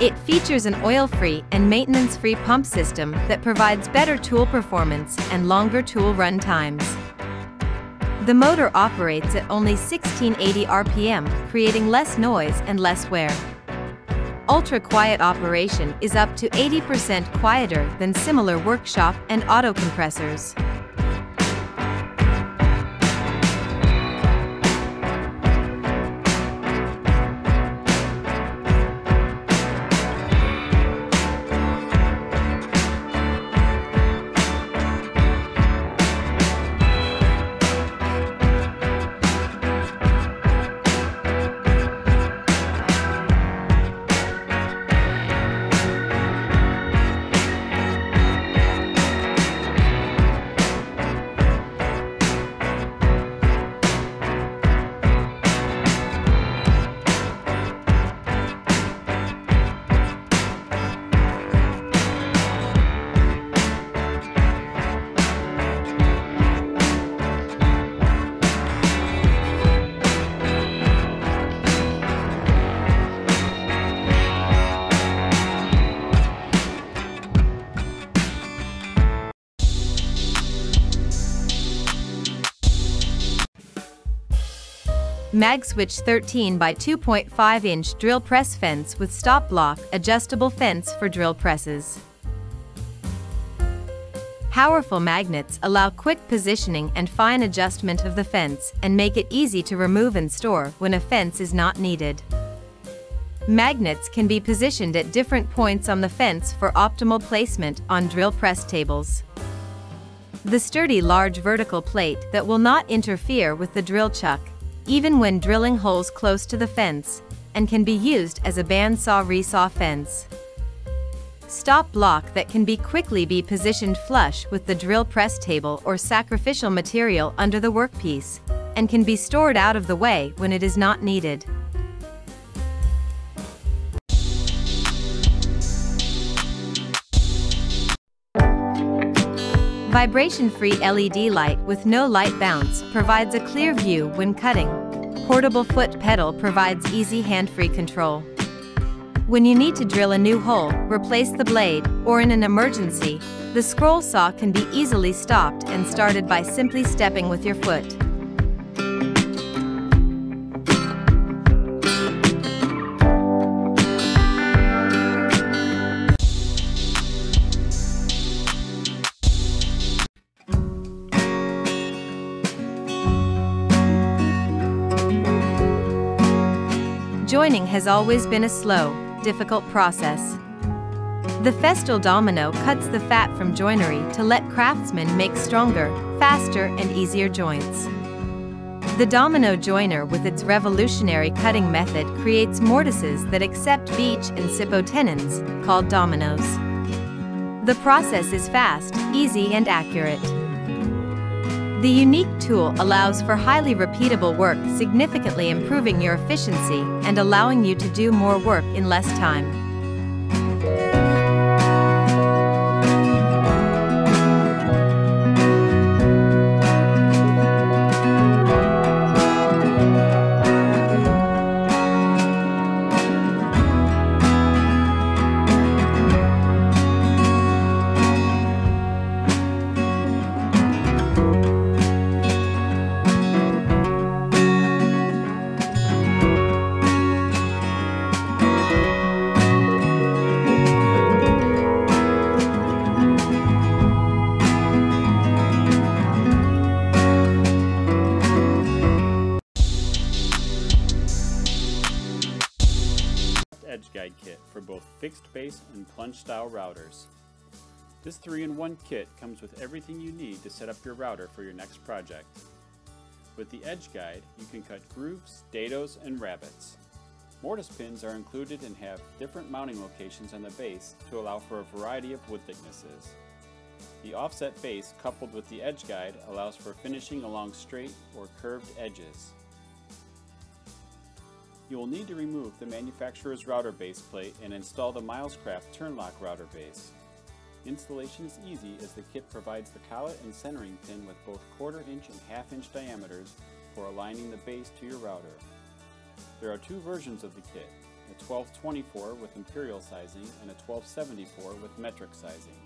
It features an oil-free and maintenance-free pump system that provides better tool performance and longer tool run times. The motor operates at only 1680 RPM, creating less noise and less wear. Ultra-quiet operation is up to 80% quieter than similar workshop and auto compressors. MagSwitch 13 by 2.5 inch drill press fence with stop block adjustable fence for drill presses. Powerful magnets allow quick positioning and fine adjustment of the fence and make it easy to remove and store when a fence is not needed. Magnets can be positioned at different points on the fence for optimal placement on drill press tables. The sturdy large vertical plate that will not interfere with the drill chuck even when drilling holes close to the fence, and can be used as a bandsaw resaw fence. Stop block that can be quickly be positioned flush with the drill press table or sacrificial material under the workpiece, and can be stored out of the way when it is not needed. Vibration-free LED light with no light bounce provides a clear view when cutting. Portable foot pedal provides easy hand-free control. When you need to drill a new hole, replace the blade, or in an emergency, the scroll saw can be easily stopped and started by simply stepping with your foot. Joining has always been a slow, difficult process. The Festool Domino cuts the fat from joinery to let craftsmen make stronger, faster and easier joints. The Domino joiner with its revolutionary cutting method creates mortises that accept beech and Sipo tenons, called dominoes. The process is fast, easy and accurate. The unique tool allows for highly repeatable work significantly improving your efficiency and allowing you to do more work in less time. Fixed base and plunge style routers. This 3-in-1 kit comes with everything you need to set up your router for your next project. With the edge guide, you can cut grooves, dados, and rabbets. Mortise pins are included and have different mounting locations on the base to allow for a variety of wood thicknesses. The offset base coupled with the edge guide allows for finishing along straight or curved edges. You will need to remove the manufacturer's router base plate and install the Milescraft Turnlock router base. Installation is easy as the kit provides the collet and centering pin with both quarter inch and half inch diameters for aligning the base to your router. There are two versions of the kit, a 1224 with imperial sizing, and a 1274 with metric sizing.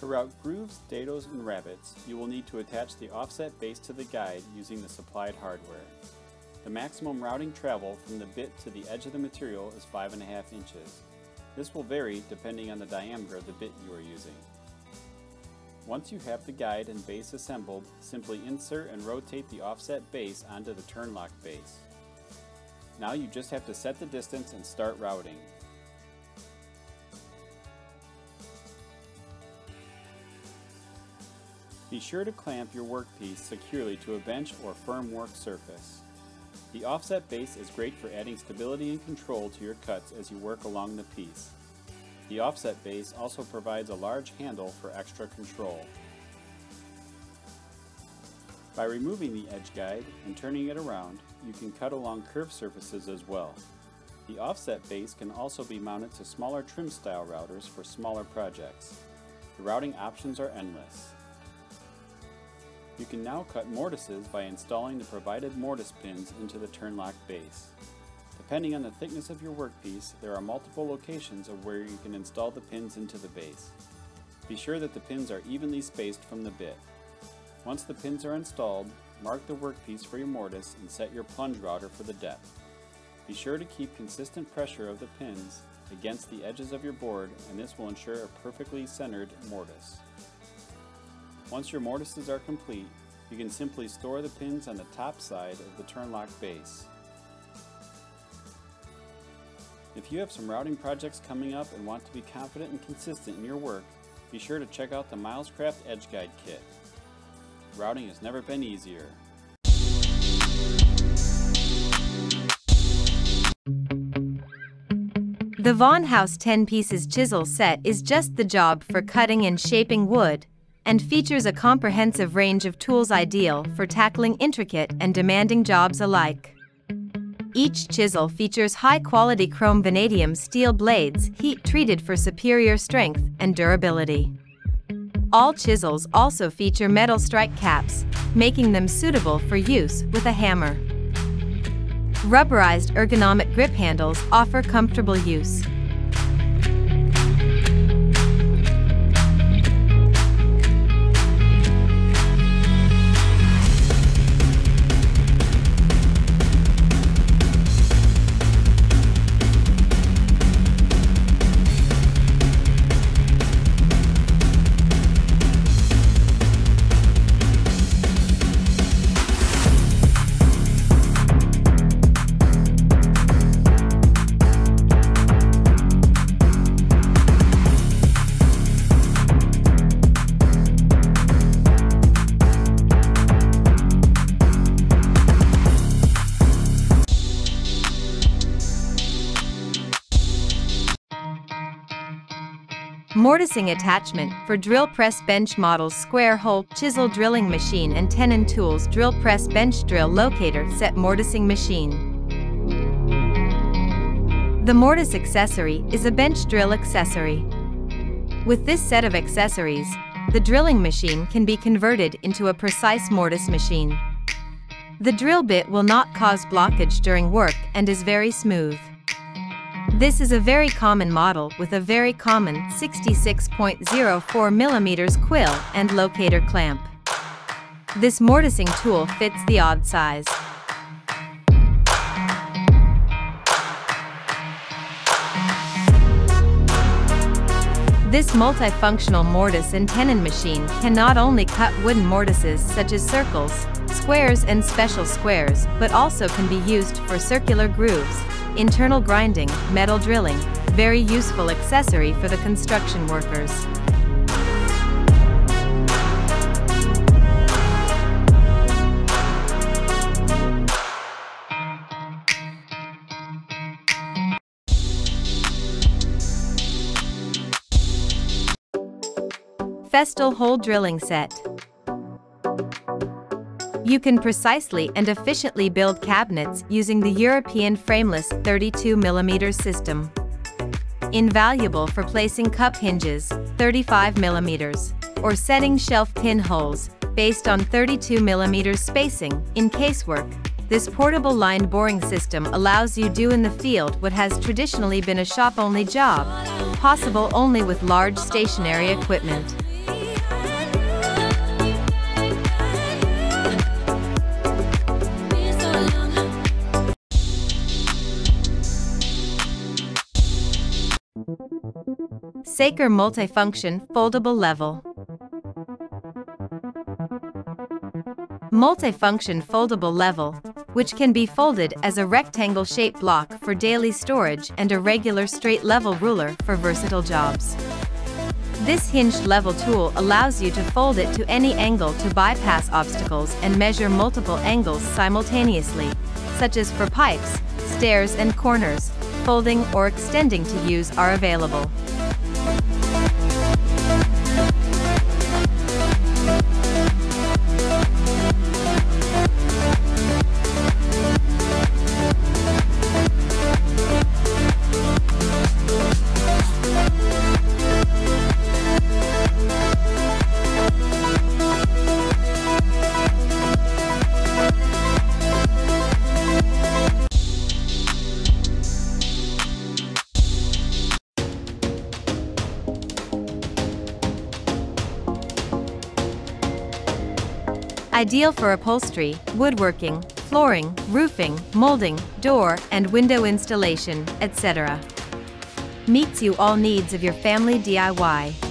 To route grooves, dados, and rabbets, you will need to attach the offset base to the guide using the supplied hardware. The maximum routing travel from the bit to the edge of the material is 5.5 inches. This will vary depending on the diameter of the bit you are using. Once you have the guide and base assembled, simply insert and rotate the offset base onto the turn lock base. Now you just have to set the distance and start routing. Be sure to clamp your workpiece securely to a bench or firm work surface. The offset base is great for adding stability and control to your cuts as you work along the piece. The offset base also provides a large handle for extra control. By removing the edge guide and turning it around, you can cut along curved surfaces as well. The offset base can also be mounted to smaller trim style routers for smaller projects. The routing options are endless. You can now cut mortises by installing the provided mortise pins into the turnlock base. Depending on the thickness of your workpiece, there are multiple locations of where you can install the pins into the base. Be sure that the pins are evenly spaced from the bit. Once the pins are installed, mark the workpiece for your mortise and set your plunge router for the depth. Be sure to keep consistent pressure of the pins against the edges of your board and this will ensure a perfectly centered mortise. Once your mortises are complete, you can simply store the pins on the top side of the turnlock base. If you have some routing projects coming up and want to be confident and consistent in your work, be sure to check out the Milescraft Edge Guide Kit. Routing has never been easier. The VonHaus 10 pieces chisel set is just the job for cutting and shaping wood, and features a comprehensive range of tools ideal for tackling intricate and demanding jobs alike. Each chisel features high-quality chrome vanadium steel blades heat-treated for superior strength and durability. All chisels also feature metal strike caps, making them suitable for use with a hammer. Rubberized ergonomic grip handles offer comfortable use. Mortising attachment for drill press bench models square hole chisel drilling machine and tenon tools drill press bench drill locator set mortising machine. The mortise accessory is a bench drill accessory. With this set of accessories, the drilling machine can be converted into a precise mortise machine. The drill bit will not cause blockage during work and is very smooth. This is a very common model with a very common 66.04 mm quill and locator clamp. This mortising tool fits the odd size. This multifunctional mortise and tenon machine can not only cut wooden mortises such as circles, squares and special squares, but also can be used for circular grooves, internal grinding, metal drilling, very useful accessory for the construction workers. Festool hole drilling set. You can precisely and efficiently build cabinets using the European frameless 32mm system. Invaluable for placing cup hinges, 35mm, or setting shelf pin holes, based on 32mm spacing, in casework, This portable line boring system allows you do in the field what has traditionally been a shop-only job, possible only with large stationary equipment. Saker Multifunction Foldable Level Multifunction Foldable Level, which can be folded as a rectangle-shaped block for daily storage and a regular straight level ruler for versatile jobs. This hinged level tool allows you to fold it to any angle to bypass obstacles and measure multiple angles simultaneously, such as for pipes, stairs and corners, folding or extending to use are available. Ideal for upholstery, woodworking, flooring, roofing, molding, door and window installation, etc. Meets you all needs of your family DIY.